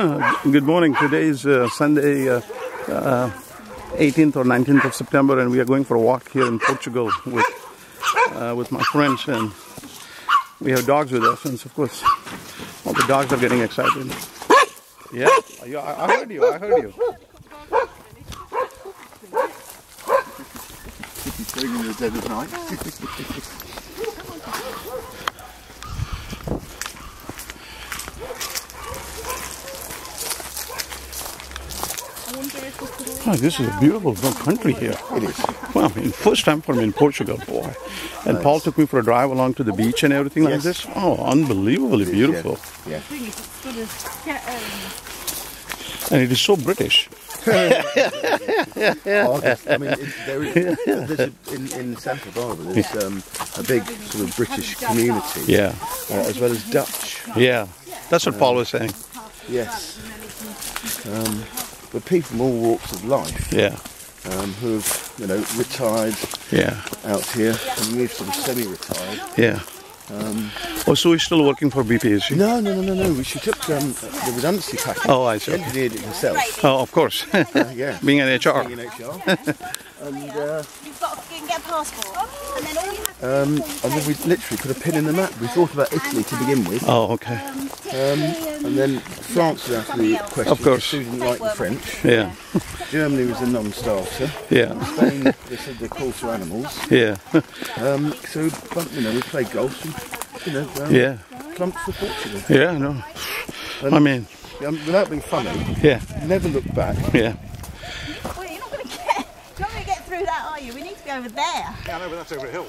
Good morning. Today is uh, Sunday, uh, uh, 18th or 19th of September, and we are going for a walk here in Portugal with uh, with my friends, and we have dogs with us, and of course, all the dogs are getting excited. Yeah, I, heard you. I heard you. Oh, this is a beautiful country here. It is. Well, I mean, first time for me in Portugal, boy. And Nice. Paul took me for a drive along to the beach and everything like Yes. this. Oh, unbelievably beautiful. Yeah. And it is so British. I mean, there is, there's a, in, in Santa Barbara, there's um, a big sort of British community, Yeah, uh, as well as Dutch. yeah. That's what Paul was saying. Yes. Um, but people from all walks of life Yeah, um, who have, you know, retired yeah, out here, and we've sort of semi-retired. yeah. Oh, so he's still working for BP, is he? No, no, no, no, no. She took um, the redundancy package. Oh, I see. She engineered it herself. Oh, of course. Uh, yeah. Being an HR. Being in HR. and uh, You've got to get a passport. And then all you have to Um, and then we literally put a pin in the map. We thought about Italy to begin with, Oh, okay. um, and then France was out of the question. Of course. She didn't like the French. Yeah, Germany was a non-starter. yeah, Spain, they said they're called to animals. yeah, Um, so, but, you know, we played golf and, you know, um, yeah, plumped for Portugal. yeah, no. I mean, Um, without being funny, yeah, never look back. yeah. Well, you're not going to get. You're not going to get through that, are you? We need to go over there. Yeah, I know, but that's over a hill.